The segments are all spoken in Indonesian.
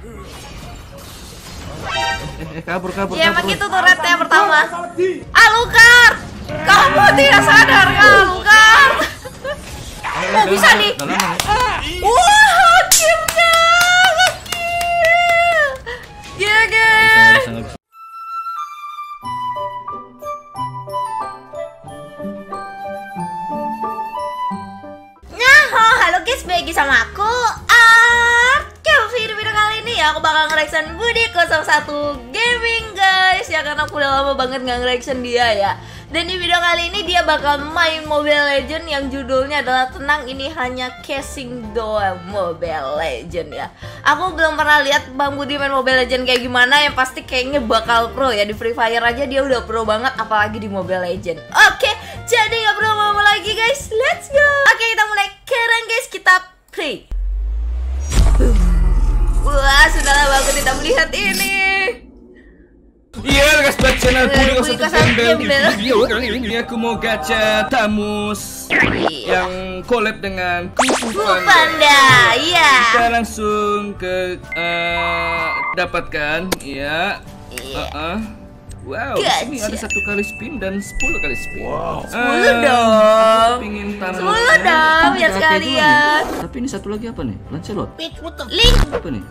Eh, eh, kabur kabur. Ya emang kabur. itu turretnya pertama. Alucard, kamu tidak sadar kan, Alucard? Oh bisa nih. Lama nih. Wah, hakimnya, hakim. Gila, gila. bisa. Nah, halo guys, balik lagi sama aku ini ya, aku bakal nge-reaction Budi 01 Gaming guys. Ya karena aku udah lama banget nggak nge-reaction dia ya. Dan di video kali ini dia bakal main Mobile Legend Yang judulnya adalah Tenang ini hanya casing doang Mobile Legend ya. Aku belum pernah lihat Bang Budi main Mobile Legend kayak gimana. Yang pasti kayaknya bakal pro ya. Di Free Fire aja dia udah pro banget Apalagi di Mobile Legend Oke, jadi nggak perlu ngomong lagi guys. Let's go. Oke kita mulai. Sekarang guys Kita play Wah, sudah lama aku tidak melihat ini. Iya guys, buat channel Kosong Kosong Gembel video kali ini aku mau gacha Tamus Iya. Yang collab dengan Kufu Bu Panda Panda, iya. Kita langsung ke eh, dapatkan ya. Iya. Uh-uh. Wow, Gacha. ada satu kali spin dan 10 kali spin. Wow. Sepuluh dong. Pingin tamu. Sepuluh dong, biar sekalian. Tapi ini satu lagi apa nih? Lancelot. Link. Apa nih?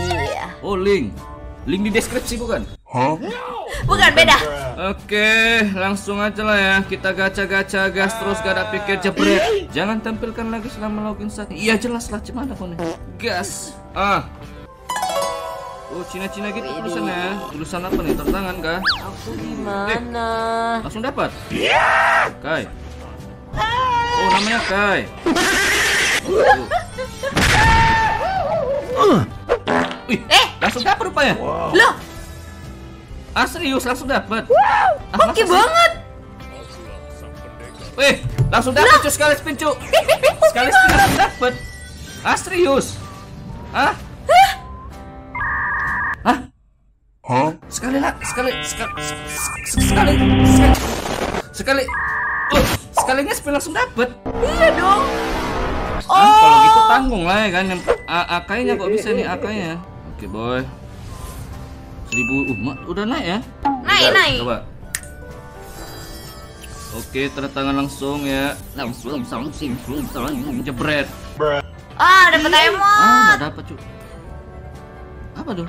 Iya. Oh, link. Link di deskripsi bukan? Bukan beda. Oke, langsung aja lah ya. Kita gacha-gacha gas terus gak ada pikir jebret. Jangan tampilkan lagi selama login saat Iya jelas lah, cuman apa nih? Gas. Ah. Oh, Cina-Cina gitu tulisannya. Tulisan apa nih? Tertangan kah? Aku gimana? Langsung dapat. Kai. Oh, namanya Kai. Oh. Wih, Eh, langsung dapat rupanya. loh, Ah, serius langsung dapat. oke banget. Wih, langsung dapat cuy sekali spin cuy. Sekali spin langsung dapat. Ah, serius? Ah? Sekali lah, sekali, sekali, sekali, sekali, sekali. Oh, sekalinya spin langsung dapat. Iya dong. Ah, kalau gitu tanggung lah ya kan yang akainya kok bisa nih akainya. Oke, boy. Seribu, uh, udah naik ya? Naik, Coba, naik. Coba. Oke, tanda tangan langsung ya. Langsung, langsung, langsung, jebret. Ah, dapat emot. Ah, nggak dapat cuy. Apa tuh?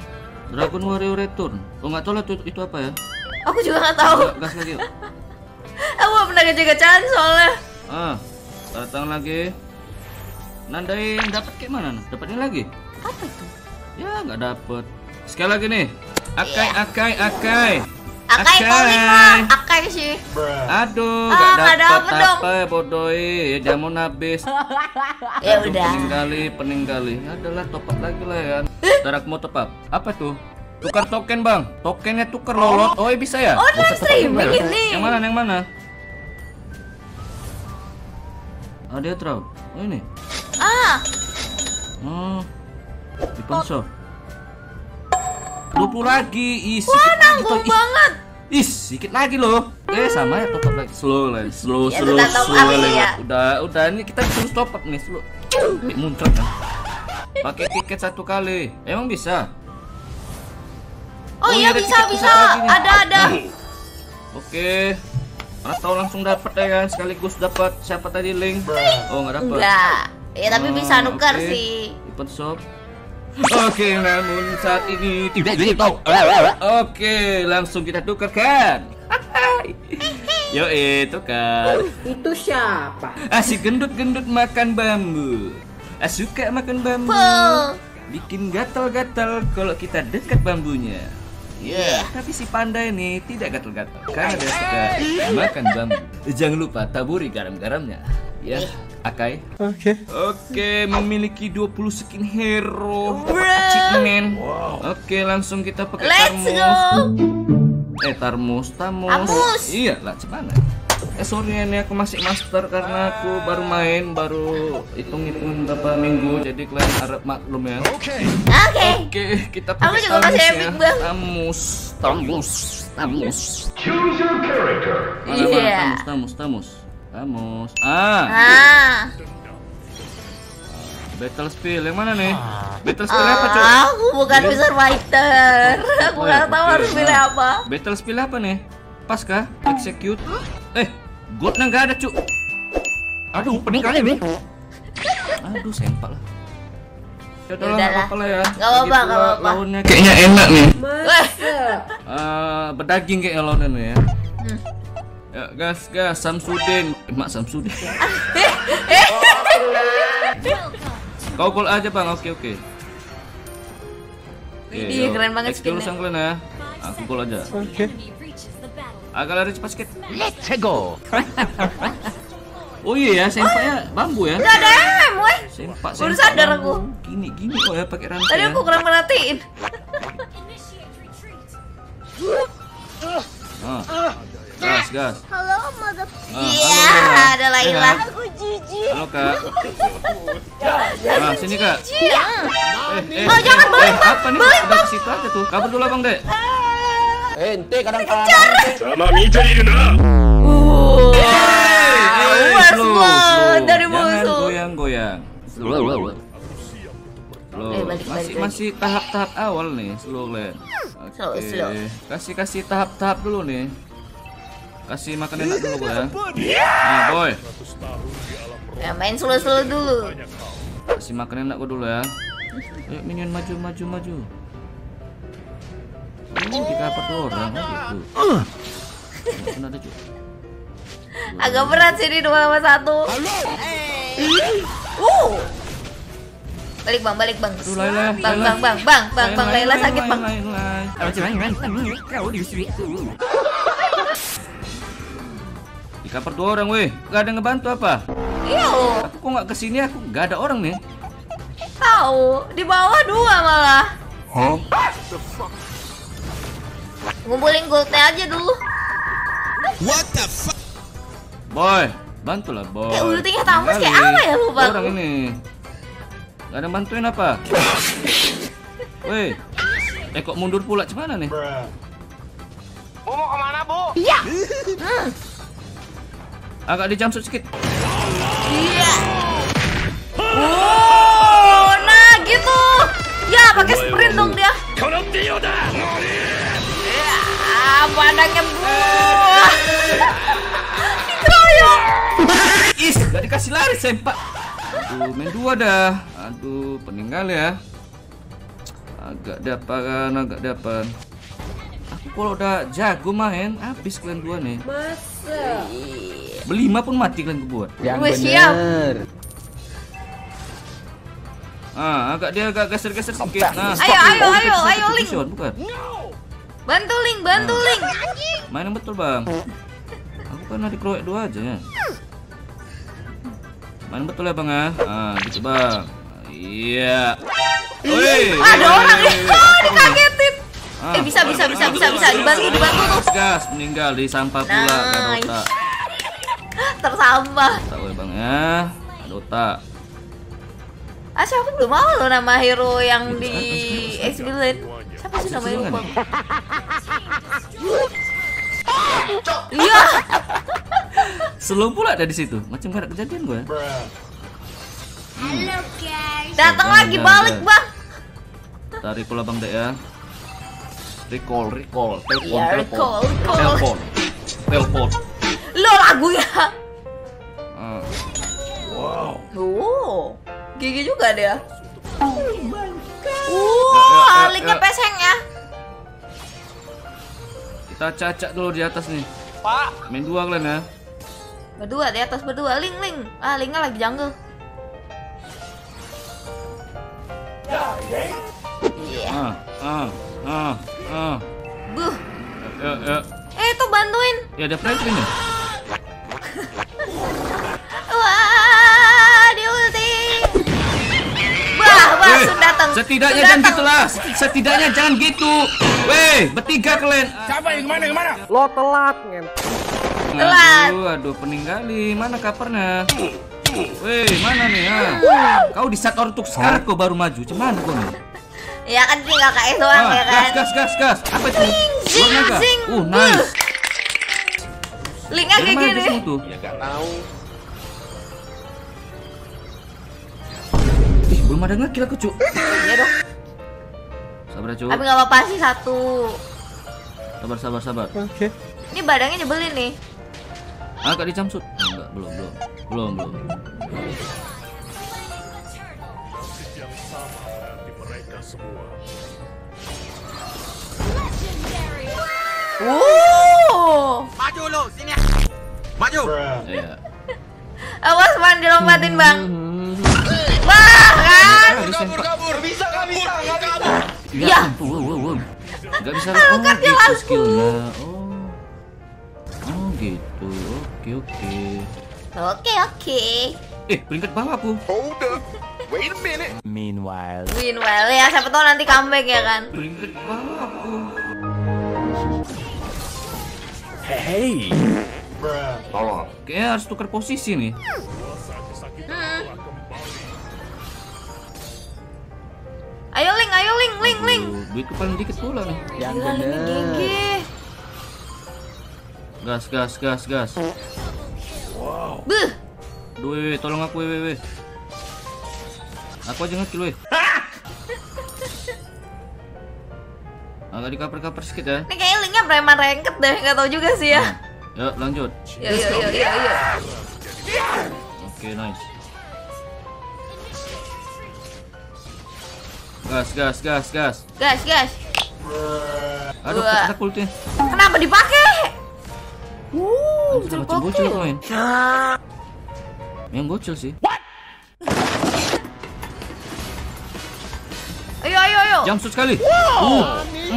Dragon Warrior Return. Oh nggak tahu lah itu, itu apa ya? Aku juga nggak tahu. Gas lagi. Aku nggak pernah gacha-gacaan soalnya. Ah, tanda tangan lagi. Nandain dapat kayak mana? nah? Dapat ini lagi? Apa itu? Ya nggak dapet. Sekali lagi nih. Akai, akai, akai. Akai paling lah. Akai sih. Aduh, Ah, nggak nggak dapet dapet dong. apa ya. Ya jamun habis. Ya Aduh, udah. Pening kali, pening kali. Adalah top up lagi lah ya. Darak mau top up. Apa tuh? Tukar token bang. Tokennya tukar lolot. Oh, bisa ya? Oh, tukar streaming ini. Yang mana? Yang mana? Ah, dia terau. Oh, ini. Ah, Oh. Di shop. 20 lagi. Ih, wah nanggung banget. Ih, sedikit lagi loh. Eh, sama ya top up lagi. Slow lah, slow, Ya, slow, slow up lewat. ya. Udah, udah ini kita terus top up nih, slow. Muncul kan. Pakai tiket satu kali. Emang bisa? Oh, iya ada bisa bisa. Ada ada. Oke. Atau langsung dapat ya kan, sekaligus dapat siapa tadi link? Oh, nggak dapat. Enggak. Ya tapi Oh, bisa nuker oke. sih. Open shop. Oke, namun saat ini tidak tahu. Oke, langsung kita tukarkan. Yo, itu kan. Itu siapa? Asik gendut-gendut makan bambu. Ah, suka makan bambu. Bikin gatal-gatal kalau kita dekat bambunya. Ya, tapi si panda ini tidak gatal-gatal karena dia suka makan bambu. Jangan lupa taburi garam-garamnya. Ya, Akai. Oke. Oke, memiliki 20 skin hero Bro. achievement. Oke, langsung kita pakai Let's tarmus. go. Eh, tarmus, tamus. Tamus. Iya, lah gimana? Eh sorry ini aku masih master karena aku baru main baru hitung-hitung beberapa minggu jadi kalian harap maklum ya. Oke. Oke, kita Aku pakai juga masih tamus epic, ya. Bang. Tamus, tamus, tamus. Choose your character. Mana, mana, Iya. tamus, tamus, tamus. Tamus. Ah. Ah. Battle spill yang mana nih? Battle spill apa, Cok? Ah, aku bukan Iya. Mr. Fighter. Aku Oh, nggak ya, tahu harus pilih apa. Battle spill apa nih? Pas kah? Execute. Eh, goldnya nggak ada, Cuk. Aduh, pening kali nih. Aduh, sempak lah. Ya udah lah, nggak Yaudahlah. apa-apa lah ya. Nggak apa-apa, pula apa-apa. Lawannya kayaknya enak nih. Weh, Eh, berdaging kayaknya lawannya nih ya. Hmm. Ya, gas, gas, Samsudin. Eh, Mak Samsudin. Kau call aja bang, oke oke. Oke, yuk. keren banget skinnya. urusan kalian ya. Aku call aja. Agak lari cepat sedikit. Let's go. Oh iya ya, sempaknya bambu ya. nggak ada em, weh. Sempak, Baru sempak sadar bambu. aku. Gini gini kok ya pakai rantai. Tadi ya. aku kurang perhatiin. Ah. Gas, gas. Halo, mother. Ah, Iya, halo, Laila. ada Laila. Sehat? Halo kak. Nah, sini kak. Iya. Eh, eh, Oh, jangan, eh, balik, eh, Bang. apa nih? Balik, ke situ aja tuh. Kabur dulu abang dek. Ente kadang kalah. Sama Midori na. Wow. Dari musuh. Jangan goyang-goyang. Slow. Slow. Eh, masih masih tahap-tahap awal nih, slow Glenn. Okay. Kasih kasih tahap-tahap dulu nih. Kasih makan enak dulu ya, Nah, boy. Ya, main slow-slow dulu. Kasih makan enak gua dulu ya. Ayo minion maju maju maju. Oh, di kapal tuh orang oh, gitu. Ada cuy? Agak berat sih ini dua sama satu. Uh. Balik bang, balik bang. Aduh, Laila, Bang, Laila. bang, bang, bang, bang, bang, Laila sakit bang. Di kapal dua orang weh. Gak ada ngebantu apa? Iya, loh. Aku kok nggak ke sini aku nggak ada orang nih. tahu di bawah dua malah. Ngumpulin goldnya aja dulu. Boy, bantulah boy. Kayak ultinya Thanos kayak Kali. apa ya, lu, Bang? Orang ini. Gak ada bantuin apa? Weh. Eh kok mundur pula cemana nih? Bu mau ke mana bu? Iya. Hmm. Agak di jumpsuit sedikit. Iya. Oh, nah gitu. Ya, pakai sprint dong dia. Ada nyembur dikeroyok is gak dikasih lari sempak. Aduh main dua dah. Aduh peninggal ya. Agak daparan agak daparan aku kalau udah jago main habis kalian dua nih. Masa? Berlima pun mati kalian kebuat. Yang bener. Ah, agak dia agak geser-geser sedikit. Nah, ayo, ayo, oh, ayo, ayo, Link. Bukan. No. Bantu Link, bantu Link. Main yang betul, Bang. Aku kan di kroek dua aja ya. Main betul ya, Bang ya? Ah, gitu, Bang. Iya. Woi. Ada orang nih. Oh, dikagetin. Ah. Eh, bisa, bisa, bisa, bisa, bisa. Dibantu, dibantu tuh. Gas, meninggal di sampah pula, Nice. otak. Tersampah. Tak boleh, Bang ya. Ada otak. Ah, siapa belum mau lo nama hero yang di X Villain? Siapa sih namanya lupa? Iya. Slow pula ada di situ. Macam gak ada kejadian gue. Datang Jangan, lagi jangan, balik. Bang. Tarik pula Bang Dek ya. Recall, recall, telepon, Iya, telepon. recall. Telepon. Telepon. Lo lagunya. Ah. Oh. Gigi juga dia. Ya, Wah, ya, linknya ya. peseng ya. Kita cacak dulu di atas nih. Pak. Main dua kalian ya. Berdua di atas berdua, link link. Ah, linknya lagi jungle. Iya. Ah, ah, ah, ah. Buh. Ya, ya. Eh, tuh bantuin. Ya ada Franklin ya? Datang. Setidaknya jangan datang. gitu lah. Setidaknya jangan gitu. Weh, bertiga kalian. Siapa yang ke mana ke mana? Telat. Aduh, aduh, peninggali. Mana kapernya? Weh, mana nih ya? Kau di saat orang tuk sekarang kau baru maju. Cuman kau nih? Ya kan tinggal KS doang Ah, ya gas, kan. gas, gas, gas. Apa itu? zing, zing. Uh, nice. Linknya kayak gini. Ya gak tahu. Belum ada ngekill aku, Cuk. Iya dong. Sabar, Cuk. Tapi nggak apa-apa sih satu. Sabar, sabar, sabar. Ini badannya nyebelin nih. Ah, Kak dicamsut. Oh, enggak, belum, belum. Belum, belum. Wuh. Maju lu, sini. Maju. Iya. Awas man dilompatin bang. Ah, disempet. kabur. Bisa nggak bisa? Nggak kabur. Ya, Ya. ampun, wow, wow, wow. Nggak bisa oh, kan dia gitu langsung. skillnya. Oh. Oh, gitu. Oke, oke. Oke oke. Eh, peringkat bawah aku. Hold up. Wait a minute. Meanwhile. Well ya siapa tahu nanti comeback ya kan. Peringkat bawah aku. Hey. Tolong. Kayaknya harus tukar posisi nih. Duitku paling dikit pula nih. Yang bener. Gas, gas, gas, gas. Buh. Aduh, wewe, tolong aku, wewe, wewe. Aku aja ngekill, weh. Agak di cover-cover sedikit ya. Ini kayaknya linknya preman ranked deh, nggak tahu juga sih ya. Yuk, lanjut. Yuk, yuk, yuk, yuk. Oke, nice. Gas, gas, gas, gas. Gas, gas. Aduh, kena kulitnya. Kenapa dipakai? Wuh, macam bocil main. Yang bocil sih. Ayo, ayo, ayo. Jump shoot sekali.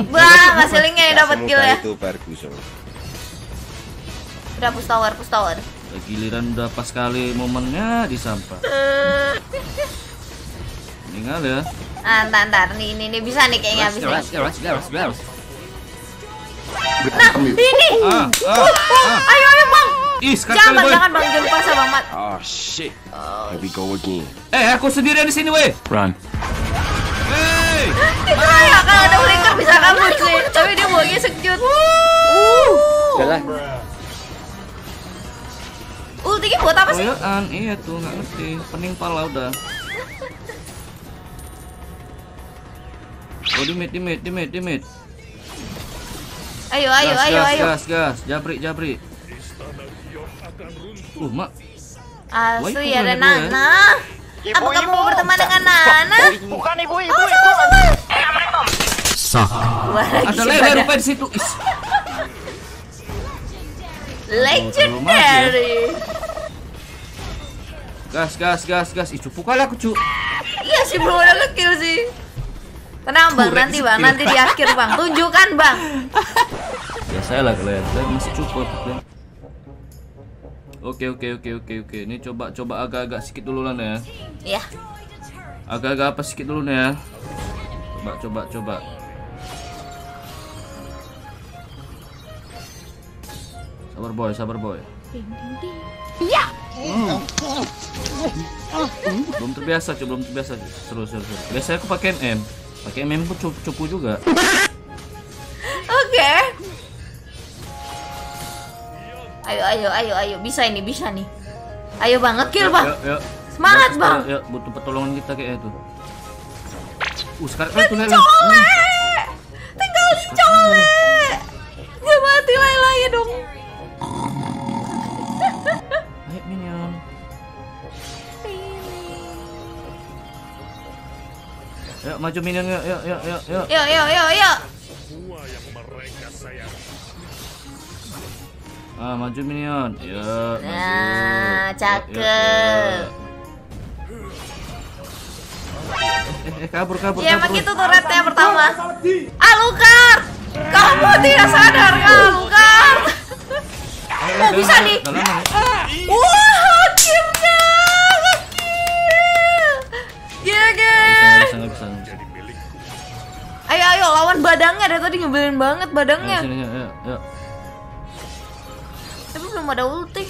Wah, masih linknya yang dapat kill ya. itu percussion. Udah push tower, push tower. Udah Giliran udah pas kali momennya disampah. Tinggal ya. Ah, ntar, ntar. Nih, ini, ini bisa nih kayaknya bisa. Nah, ini. Ah, ah, ah. Ayo, ayo, Bang. Ih, sekali Jangan, kali boy. jangan, Bang. Jangan paksa, Bang Mat. Oh shit. Here we go again. Eh, aku sendirian di sini, weh. Run. Hey. Itu ya, kalau ada flicker bisa kabur sih. Tapi dia buangnya sekejut. Uh. Jalan. Ultinya buat apa sih? Iya tuh nggak ngerti. Pening pala udah. Oh, di mid, di mid, di mid, di mid. Ayo, ayo, gas, ayo, gas, ayo. gas, gas. Jabri, jabri. Uh, mak. Wah, itu Asli ada bukan ibu ya? Nana. Apa kamu mau berteman dengan Nana? Bukan ibu, ibu, Oh, ibu. Wah, lagi Ada pada rupanya di situ. Is. Legendary. Gas, gas, gas, gas. Ih, cupu kali aku, cu. Iya sih belum ada ngekill sih. Tenang bang, Kurang nanti bang, nanti di akhir bang. Tunjukkan bang. Ya saya lah kalian. Saya masih cukup. Kalian. Oke, oke, oke, oke, oke. Ini coba coba agak-agak sedikit dulu lah ya. Ya, Agak-agak apa sedikit dulu nih ya. Coba, coba, coba. Sabar boy, sabar boy. Belum terbiasa, cuy, belum terbiasa. cuy. Seru, seru. Biasanya aku pakai MM. Pakai MM pun cupu, cupu juga. oke. Ayo, ayo, ayo, ayo. Bisa ini, bisa nih. Ayo bang, ngekill bang. Yuk, yuk. Semangat, Yuk, Bang. Yuk, butuh pertolongan kita kayaknya tuh. Uh, sekarang eh, tuh Lele. Cole, tinggal cole. Dia mati lagi dong. Yuk, maju minion yuk, yuk, yuk, yuk, yuk. Yuk, yuk, yuk, yuk. Ah, maju minion. Yuk, maju. Nah, cakep. Eh, eh, kabur, kabur, Ya emang itu tuh rednya pertama. Alucard, kamu tidak sadar kan, Alucard? Oh bisa nih. Udah lama nih. Wah, hakim. Ayo, ayo, lawan badangnya dari tadi ngebelin banget badangnya. sini, yuk, yuk, yuk. Tapi belum ada ulti.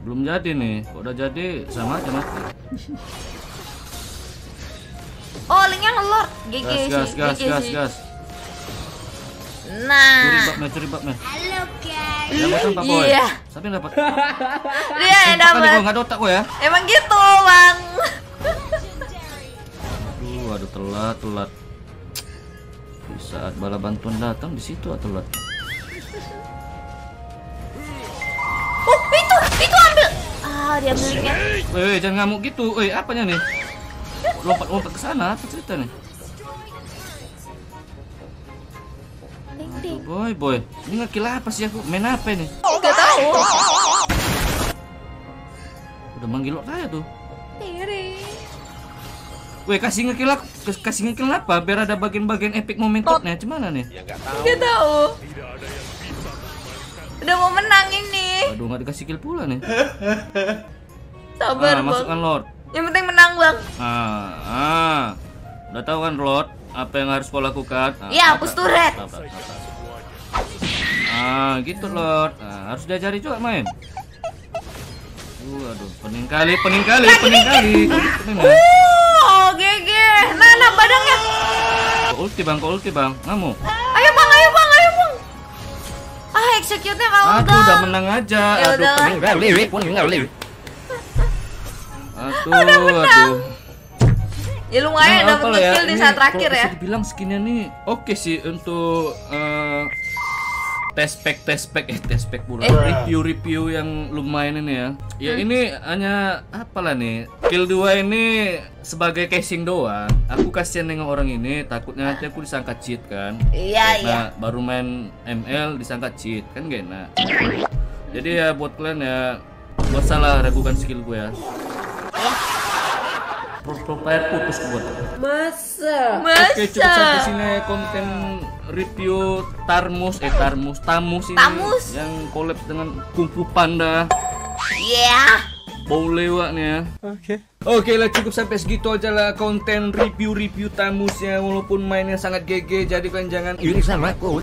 Belum jadi nih. Kok udah jadi sama aja mati. Oh, linknya ngelord. GG Gas, sih, gas, gas, GG gas, gas. Curi Nah, babnya, curi babnya. halo guys. Dapat apa, boy? Iya, Siapa yang dapat? dia yang dapat. gua nggak ada otak gua ya. Emang gitu, bang. Aduh, aduh telat, telat. Di saat bala bantuan datang di situ telat. Oh, itu, itu ambil. Ah, dia ambilnya. Woi, woi, jangan ngamuk gitu. Woi, apanya nih? Lompat-lompat ke sana, apa cerita nih? Ding. Boy, boy. Ini ngekill apa sih aku? Main apa ini? Gak tahu. Udah manggil lo saya tuh. Woi, kasih ngekill aku. Kas- Kasih ngekill apa? Biar ada bagian-bagian epic momentumnya. Gimana nih? Gak tahu. Udah mau menang ini. Aduh, nggak dikasih kill pula nih. Sabar, Ah, bang. masukkan Lord. Yang penting menang, bang. Ah, ah. Udah tahu kan Lord apa yang harus kau lakukan? Ah, Iya, apa? hapus turret. Ah, gitu Lord. Ah, harus diajari juga main. Uh, aduh, pening kali, pening kali, pening kali. Pening, ya. Oh, GG. Nah, nah, badangnya. Ulti bang, ulti bang. Ngamu. Ayo, bang, ayo, bang, ayo, bang. Ah, execute-nya kalau Aduh, udah menang aja. Ya Aduh, udah. pening kali, pening kali. Aduh, aduh. Ya lumayan Nah, dapat kill di saat terakhir ya. Bisa dibilang skinnya nih oke sih untuk eh, test pack test pack eh test pack pula Eh. review review yang lumayan ini ya. Ya Hmm. ini hanya apalah nih kill 2 ini sebagai casing doang. Aku kasihan nengok orang ini takutnya nanti aku disangka cheat kan. Iya, iya. Nah, baru main ML disangka cheat kan gak enak. Jadi ya buat kalian ya Gak salah ragukan skill gue ya. Pro player putus buat. Masa? Oke, cukup sampai sini konten review Tarmus eh Tarmus Tamus ini Tamus. yang collab dengan Kung Fu Panda. Iya. Bau lewat nih ya. Oke. Oke lah cukup sampai segitu aja lah konten review-review Tamusnya walaupun mainnya sangat GG jadi kalian jangan iri sama aku.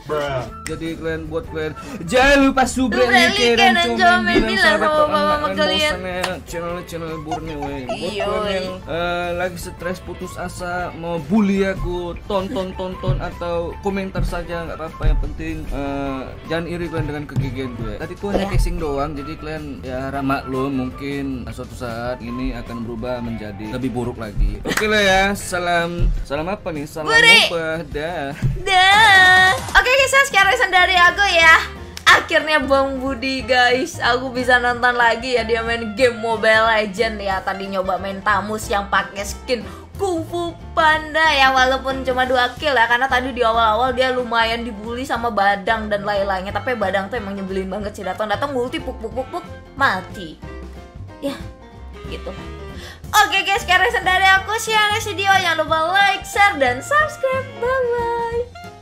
Jadi kalian buat kalian. Jangan lupa subrek like like, dan komen bilang sama mama kalian. bosannya channel-channel burne weh. Buat kalian yang eh, lagi stres putus asa mau bully aku tonton tonton atau komentar saja nggak apa-apa. Yang penting eh, jangan iri kalian dengan kegigihan gue tadi tuh hanya casing doang jadi kalian ya ramah lo mungkin suatu saat ini akan berubah menjadi lebih buruk lagi. Oke lah ya salam salam apa nih? Salam Buri. apa? Dah. Dah. Oke guys, sekian reason dari aku ya. Akhirnya Bang Budi guys, aku bisa nonton lagi ya dia main game Mobile Legend ya. Tadi nyoba main Tamus yang pakai skin Kung Fu Panda ya walaupun cuma dua kill ya. Karena tadi di awal-awal dia lumayan dibully sama Badang dan lain-lainnya. Tapi Badang tuh emang nyebelin banget sih. Datang datang multi puk puk puk puk mati. Ya gitu Oke guys, reason dari aku. Share video, jangan lupa like, share, dan subscribe. Bye-bye.